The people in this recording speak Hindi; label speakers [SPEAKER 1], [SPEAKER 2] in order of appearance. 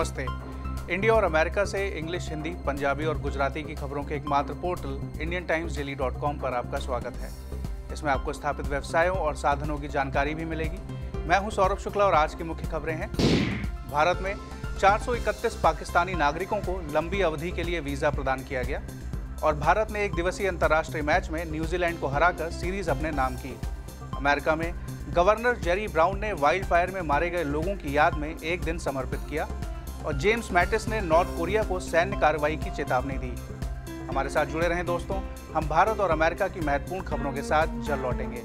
[SPEAKER 1] नमस्ते। इंडिया और अमेरिका से इंग्लिश, हिंदी, पंजाबी और गुजराती की खबरों के एकमात्र portal Indian Times Daily dot com पर आपका स्वागत है। इसमें आपको स्थापित व्यवसायों और साधनों की जानकारी भी मिलेगी। मैं हूँ सौरभ शुक्ला और आज की मुख्य खबरें हैं। भारत में 431 पाकिस्तानी नागरिकों को लंबी अवधि के लिए वीज़ा प्रदान किया गया और भारत ने एक दिवसीय अंतर्राष्ट्रीय मैच में न्यूजीलैंड को हराकर सीरीज़ अपने नाम की। अमेरिका में गवर्नर जेरी ब्राउन ने वाइल्ड फायर में मारे गए लोगों की याद में एक दिन समर्पित किया। और जेम्स मैटिस ने नॉर्थ कोरिया को सैन्य कार्रवाई की चेतावनी दी। हमारे साथ जुड़े रहें दोस्तों, हम भारत और अमेरिका की महत्वपूर्ण खबरों के साथ जल लौटेंगे।